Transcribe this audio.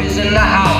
in the house.